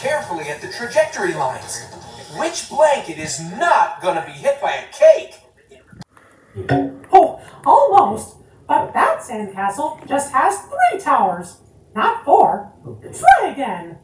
Carefully at the trajectory lines. Which blanket is not gonna be hit by a cake? Oh, almost. But that sandcastle just has three towers, not four. Try again.